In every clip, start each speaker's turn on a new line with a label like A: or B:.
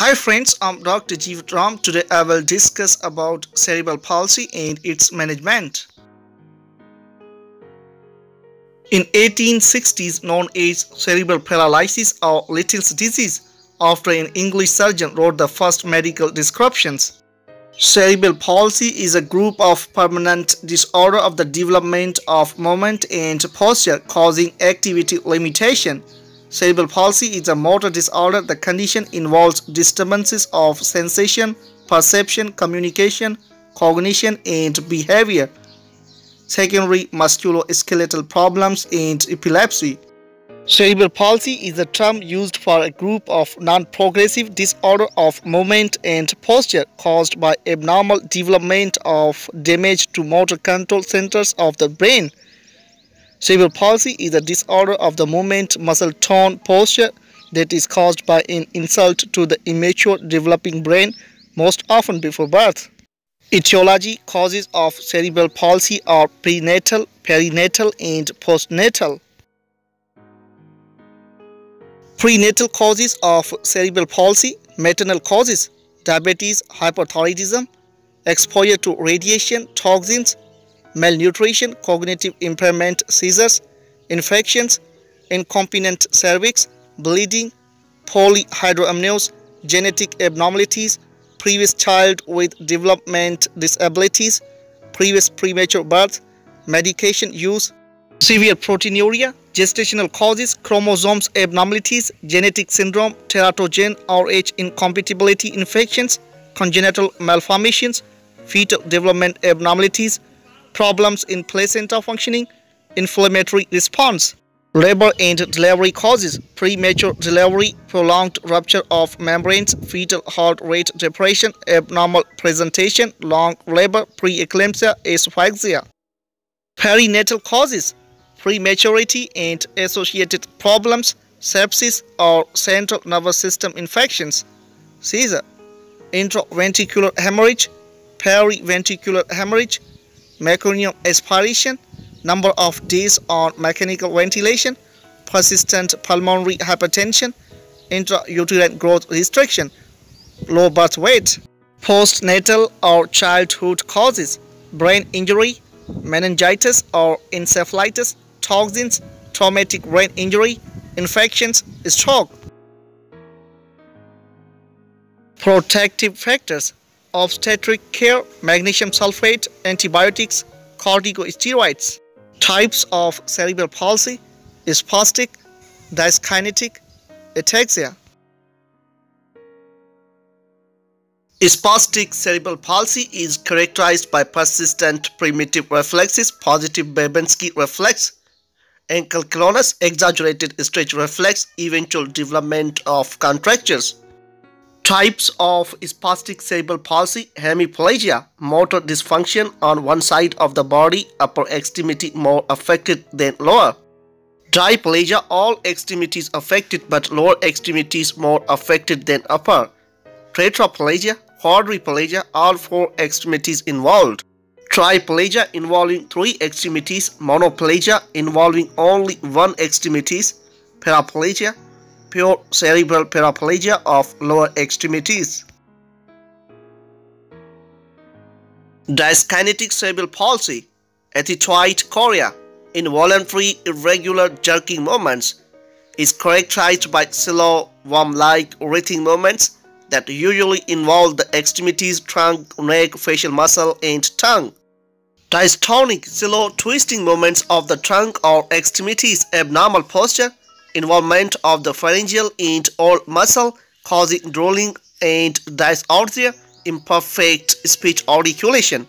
A: Hi friends, I'm Dr. Jeewat Ram. Today I will discuss about cerebral palsy and its management. In 1860s known as cerebral paralysis or Little's disease after an English surgeon wrote the first medical descriptions. Cerebral palsy is a group of permanent disorder of the development of movement and posture causing activity limitation Cerebral palsy is a motor disorder. The condition involves disturbances of sensation, perception, communication, cognition, and behavior. Secondary musculoskeletal problems and epilepsy. Cerebral palsy is a term used for a group of non-progressive disorder of movement and posture caused by abnormal development of damage to motor control centers of the brain. Cerebral palsy is a disorder of the movement, muscle tone, posture that is caused by an insult to the immature developing brain, most often before birth. Etiology causes of cerebral palsy are prenatal, perinatal, and postnatal. Prenatal causes of cerebral palsy, maternal causes, diabetes, hypothyroidism, exposure to radiation, toxins, malnutrition, cognitive impairment, seizures, infections, incompetent cervix, bleeding, polyhydramnios, genetic abnormalities, previous child with development disabilities, previous premature birth, medication use, severe proteinuria, gestational causes, chromosomes abnormalities, genetic syndrome, teratogen RH incompatibility infections, congenital malformations, fetal development abnormalities, problems in placenta functioning, inflammatory response. Labor and delivery causes premature delivery, prolonged rupture of membranes, fetal heart rate depression, abnormal presentation, long labor, preeclampsia, asphyxia. Perinatal causes prematurity and associated problems, sepsis or central nervous system infections, seizure, intraventricular hemorrhage, periventricular hemorrhage, meconium aspiration, number of days on mechanical ventilation, persistent pulmonary hypertension, intrauterine growth restriction, low birth weight, postnatal or childhood causes, brain injury, meningitis or encephalitis, toxins, traumatic brain injury, infections, stroke. Protective factors obstetric care, magnesium sulfate, antibiotics, corticosteroids. Types of cerebral palsy, spastic, dyskinetic, ataxia. Spastic cerebral palsy is characterized by persistent primitive reflexes, positive Babinski reflex, ankle clonus exaggerated stretch reflex, eventual development of contractures. Types of spastic cerebral palsy, hemiplegia, motor dysfunction on one side of the body, upper extremity more affected than lower. Diplegia, all extremities affected but lower extremities more affected than upper. Tetraplegia, quadriplegia, all four extremities involved. Triplegia involving three extremities, monoplegia involving only one extremities, paraplegia pure cerebral paraplegia of lower extremities. Dyskinetic cerebral palsy, athetoid chorea, involuntary irregular jerking movements, is characterized by slow worm-like writhing movements that usually involve the extremities, trunk, neck, facial muscle, and tongue. Dystonic, slow twisting movements of the trunk or extremities, abnormal posture, involvement of the pharyngeal and or muscle causing drooling and dysarthria, imperfect speech articulation.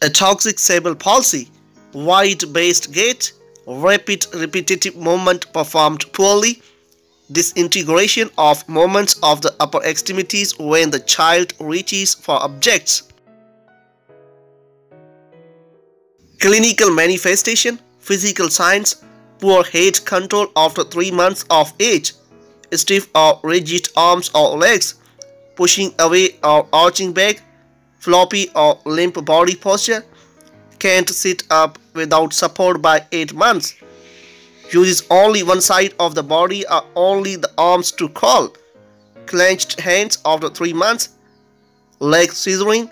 A: Ataxic cerebral palsy, wide-based gait, rapid repetitive movement performed poorly, disintegration of movements of the upper extremities when the child reaches for objects. Clinical manifestation physical signs, poor head control after 3 months of age, stiff or rigid arms or legs, pushing away or arching back, floppy or limp body posture, can't sit up without support by 8 months, uses only one side of the body or only the arms to crawl, clenched hands after 3 months, leg scissoring,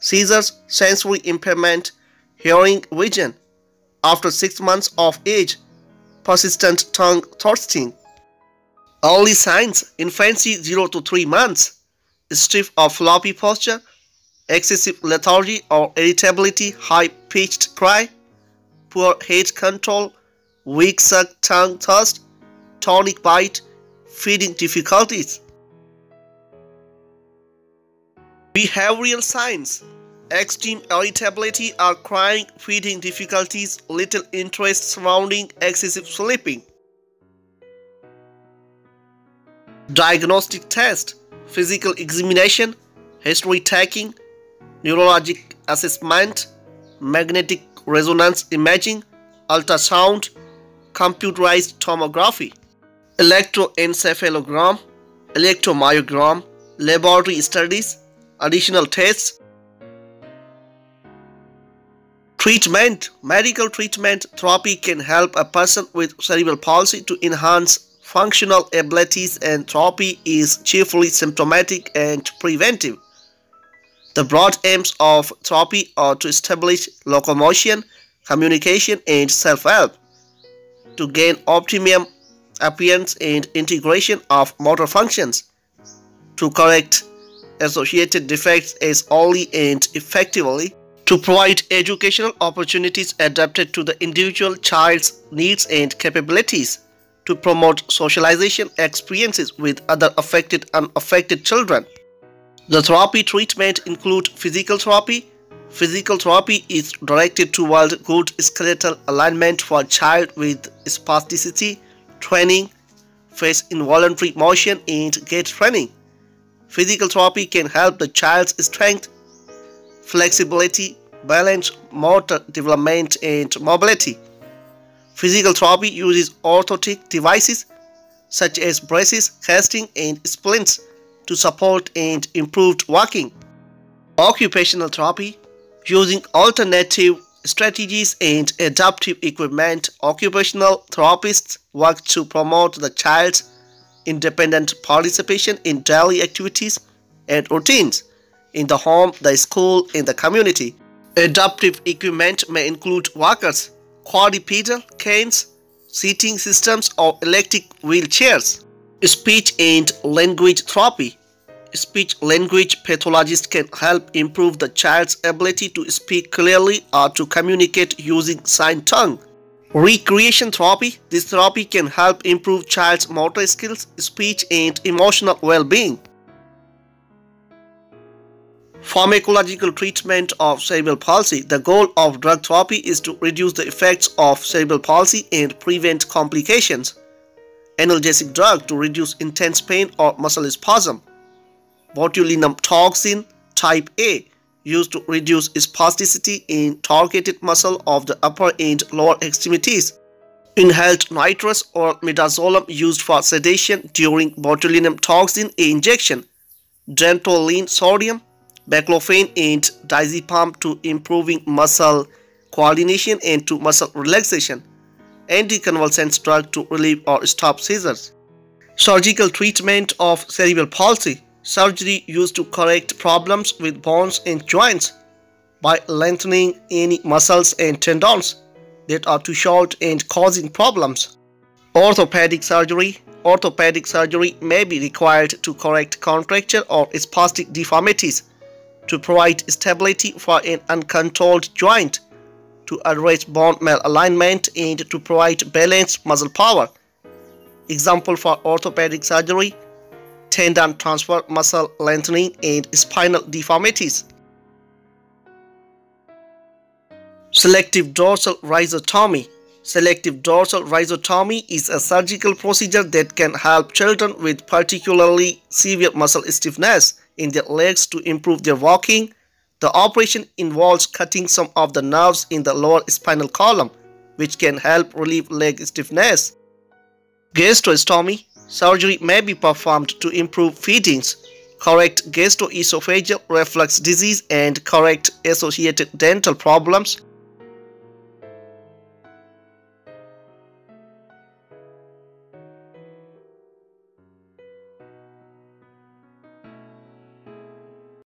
A: seizures, sensory impairment, hearing, vision, after 6 months of age, persistent tongue thrusting. Early signs, infancy 0 to 3 months, stiff or floppy posture, excessive lethargy or irritability, high-pitched cry, poor head control, weak suck tongue thrust, tonic bite, feeding difficulties. Behavioral signs extreme irritability or crying, feeding difficulties, little interest surrounding excessive sleeping. Diagnostic test Physical examination, history taking, neurologic assessment, magnetic resonance imaging, ultrasound, computerized tomography, electroencephalogram, electromyogram, laboratory studies, additional tests, Treatment Medical treatment therapy can help a person with cerebral palsy to enhance functional abilities and therapy is chiefly symptomatic and preventive. The broad aims of therapy are to establish locomotion, communication and self-help, to gain optimum appearance and integration of motor functions, to correct associated defects as early and effectively, to provide educational opportunities adapted to the individual child's needs and capabilities, to promote socialization experiences with other affected and unaffected children. The therapy treatment include physical therapy. Physical therapy is directed toward good skeletal alignment for a child with spasticity, training, face involuntary motion and gait training. Physical therapy can help the child's strength, flexibility, balance, motor development, and mobility. Physical therapy uses orthotic devices such as braces, casting, and splints to support and improve walking. Occupational therapy using alternative strategies and adaptive equipment, occupational therapists work to promote the child's independent participation in daily activities and routines in the home, the school, in the community. Adaptive equipment may include walkers, quadrupedal canes, seating systems, or electric wheelchairs. Speech and language therapy. Speech language pathologists can help improve the child's ability to speak clearly or to communicate using sign tongue. Recreation therapy. This therapy can help improve child's motor skills, speech, and emotional well-being. Pharmacological treatment of cerebral palsy. The goal of drug therapy is to reduce the effects of cerebral palsy and prevent complications. Analgesic drug to reduce intense pain or muscle spasm. Botulinum toxin type A used to reduce spasticity in targeted muscle of the upper and lower extremities. Inhaled nitrous or midazolam used for sedation during botulinum toxin A injection. Dantrolene sodium baclofen and diazepam to improving muscle coordination and to muscle relaxation, anticonvulsant drug to relieve or stop seizures. Surgical treatment of cerebral palsy. Surgery used to correct problems with bones and joints by lengthening any muscles and tendons that are too short and causing problems. Orthopedic surgery. Orthopedic surgery may be required to correct contracture or spastic deformities to provide stability for an uncontrolled joint, to address bone malalignment and to provide balanced muscle power. Example for orthopedic surgery, tendon transfer, muscle lengthening and spinal deformities. Selective dorsal rhizotomy Selective dorsal rhizotomy is a surgical procedure that can help children with particularly severe muscle stiffness in their legs to improve their walking. The operation involves cutting some of the nerves in the lower spinal column, which can help relieve leg stiffness. Gastrostomy Surgery may be performed to improve feedings, correct gastroesophageal reflux disease and correct associated dental problems